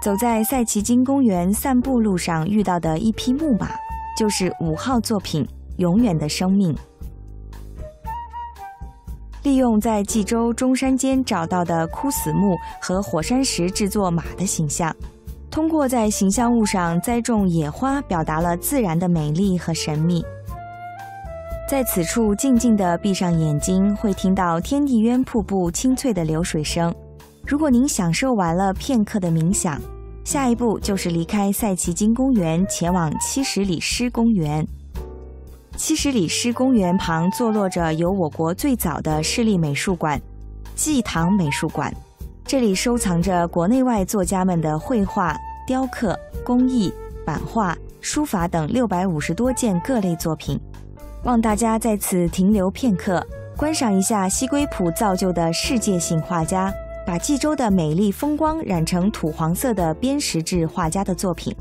走在赛奇金公园散步路上遇到的一匹木马，就是五号作品《永远的生命》。利用在济州中山间找到的枯死木和火山石制作马的形象，通过在形象物上栽种野花，表达了自然的美丽和神秘。在此处静静地闭上眼睛，会听到天地渊瀑布清脆的流水声。如果您享受完了片刻的冥想，下一步就是离开赛奇金公园，前往七十里诗公园。七十里诗公园旁坐落着由我国最早的市立美术馆——纪堂美术馆，这里收藏着国内外作家们的绘画、雕刻、工艺、版画、书法等六百五十多件各类作品。望大家在此停留片刻，观赏一下西归浦造就的世界性画家。把冀州的美丽风光染成土黄色的边石质画家的作品。